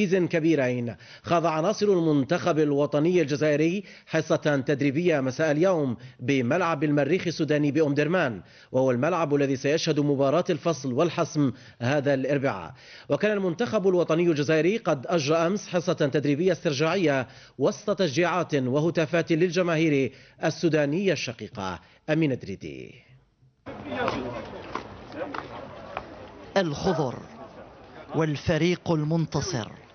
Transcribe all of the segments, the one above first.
تركيز كبيرين. خاض عناصر المنتخب الوطني الجزائري حصة تدريبية مساء اليوم بملعب المريخ السوداني بأم درمان وهو الملعب الذي سيشهد مباراة الفصل والحسم هذا الأربعاء. وكان المنتخب الوطني الجزائري قد أجرى أمس حصة تدريبية استرجاعية وسط تشجيعات وهتافات للجماهير السودانية الشقيقة. أمين دريدي الخضر والفريق المنتصر.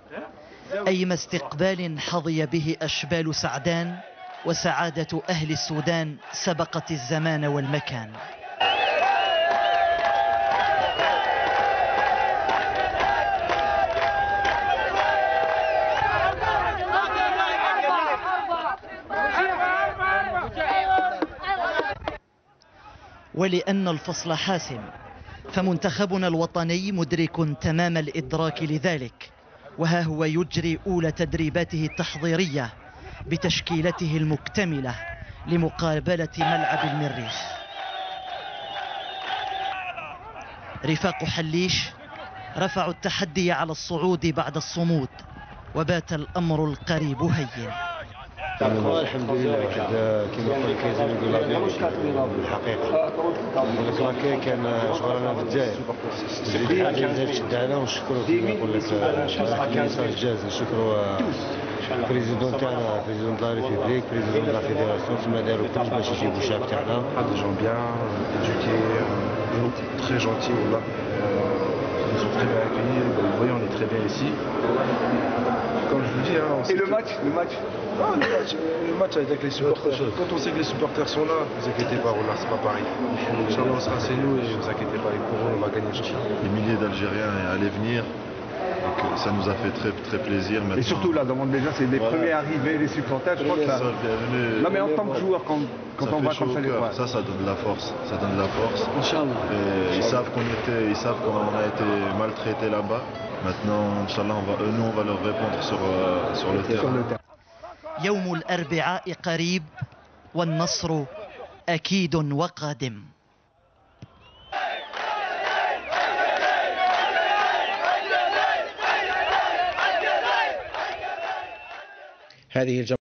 أيما استقبال حظي به أشبال سعدان وسعادة أهل السودان سبقت الزمان والمكان. ولأن الفصل حاسم فمنتخبنا الوطني مدرك تمام الإدراك لذلك. وها هو يجري أولى تدريباته التحضيرية بتشكيلته المكتملة لمقابلة ملعب المريخ. رفاق حليش رفعوا التحدي على الصعود بعد الصمود وبات الأمر القريب هين. الحمد لله. كما قال كيزن يقول الحقيقة. لكن كان شغلنا في الجزائر. الجزائر شدعنا ونشكروا كما نقول لك الكنيسه الجاز نشكروا البريزيدون تاعنا بريزيدون دو لا ريبوبليك بريزيدون دو لا فيدراسيون تما داروا كلش باش يجيبوا الشعب تاعنا des gens bien éduqués très gentils voilà. Ils nous ont très bien accueillis. Vous voyez on est très bien ici. Vous dis hein, Et le match, le match Ah, le match, le match avec les supporters. Quand on sait que les supporters sont là, ne vous inquiétez pas, là, c'est pas pareil. Inch'Allah, on sera c'est nous et ne vous inquiétez pas, et pour eux, on va gagner. Inch'Allah. Les milliers d'Algériens allaient venir. Donc, euh, ça nous a fait très, très plaisir. Et Maintenant, surtout là, dans le déjà, c'est les Voilà. premiers arrivés, les supporters. Je crois que ça. ça, bienvenue. Non, mais en tant que joueur, quand, quand Ça on va comme ça, les ouais. Ça, ça donne de la force. Ça donne de la force. Et ils savent qu'on était, ils savent qu'on a été maltraités là-bas. Maintenant, Inch'Allah, on va, eux, nous, on va leur répondre sur, euh, sur le terrain. يوم الأربعاء قريب والنصر أكيد وقادم هذه الجماعة